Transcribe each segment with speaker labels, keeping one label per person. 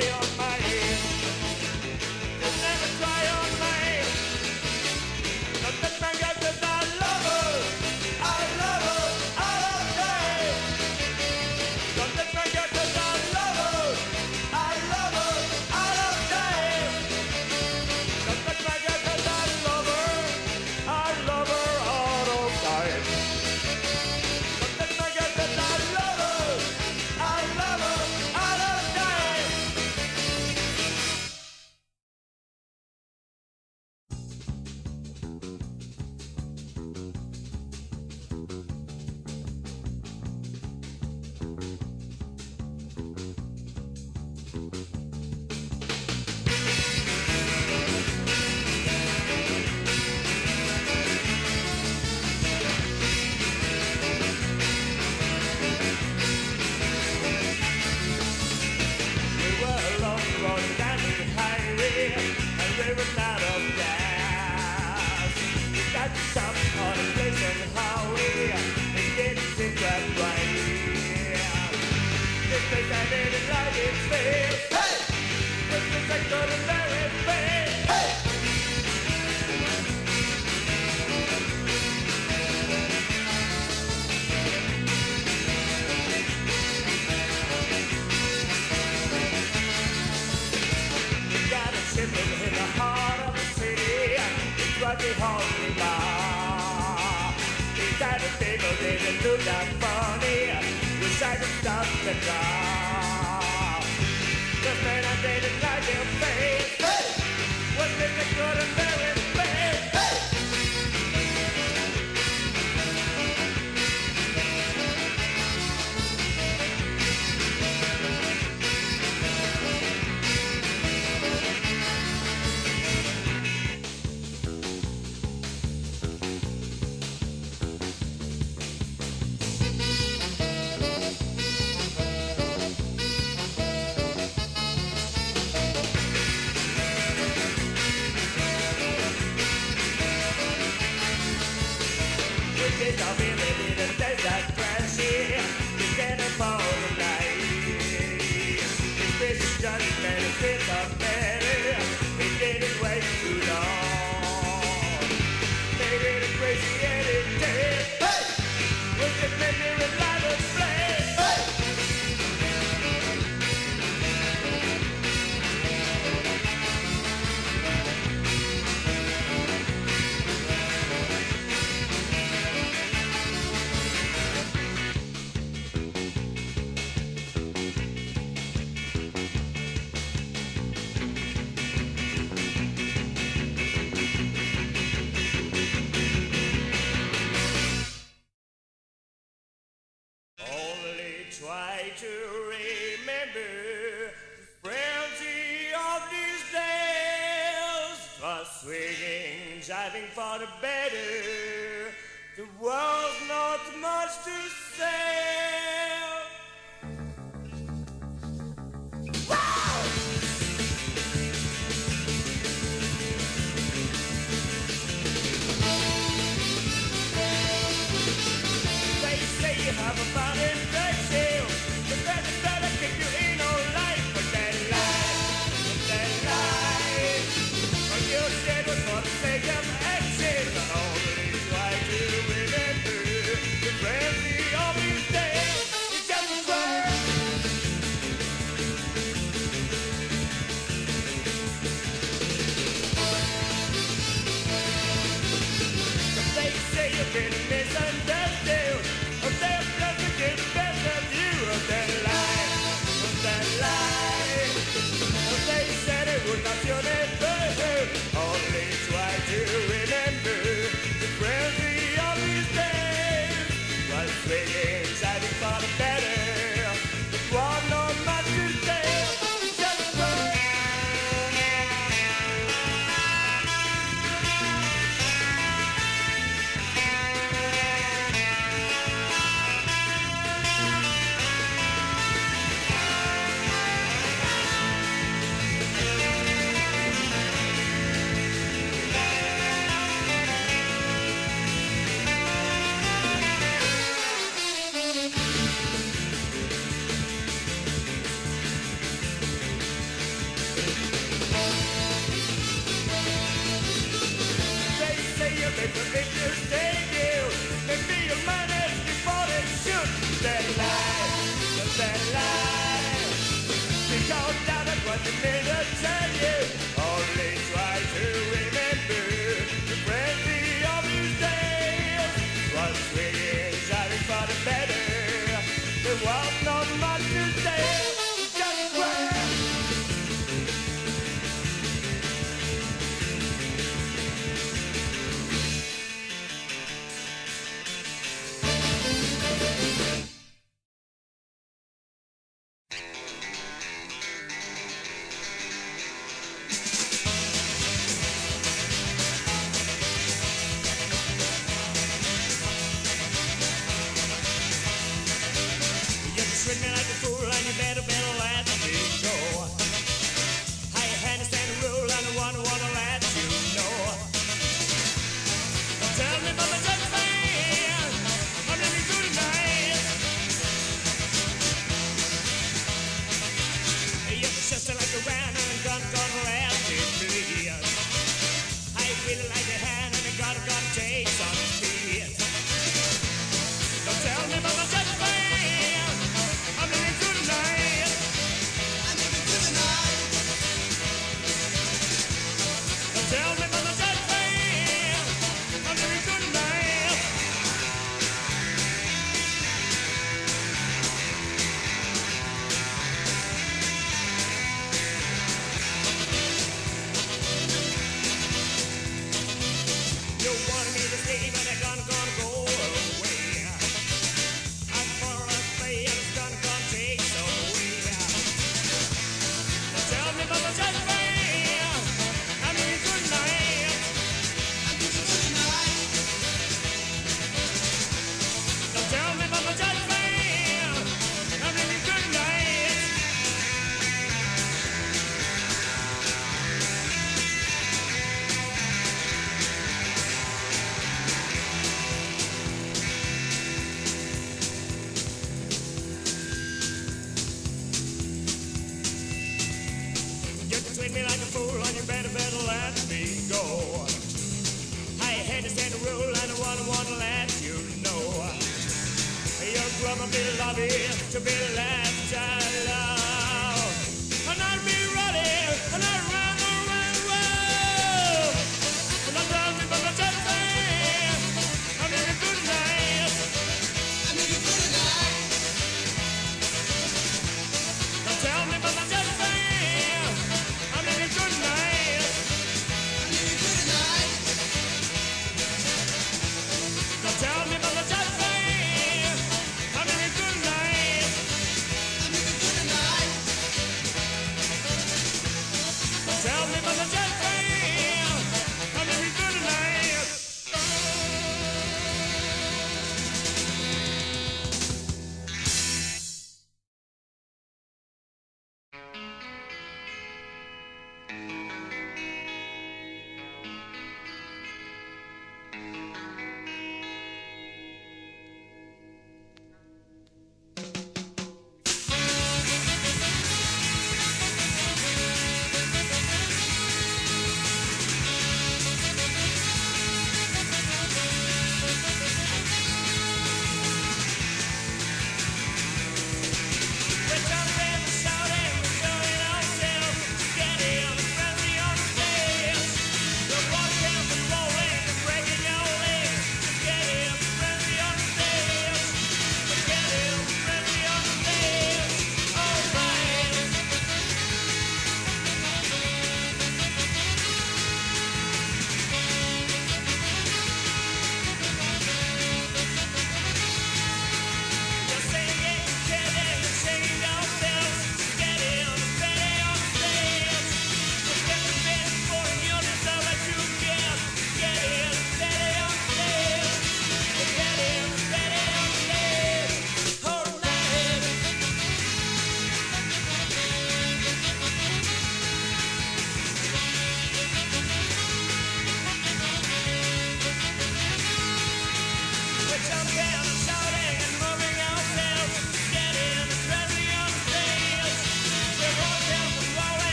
Speaker 1: fire. favorite amount of got some kind of plane. be holding bar. at the table didn't that funny. You stuff the car. The man I dated like your face. Hey! Was it good and very try to remember getting miss. be lovey, to be loved.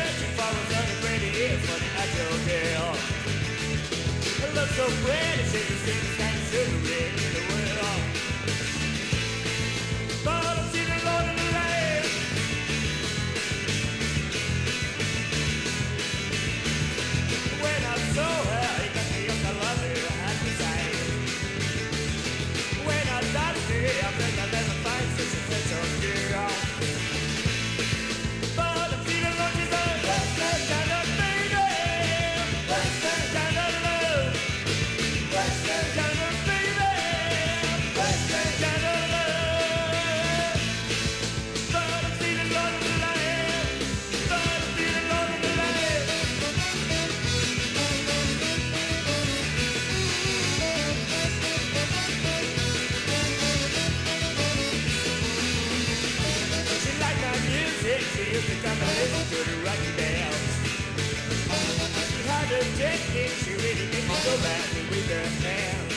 Speaker 1: Yes, if I was only pretty, it's funny, I still care. I love so pretty, she can kind of sugar in the world. She become a little to the Rocky Bells. It's hard to she really makes me go back with her hands.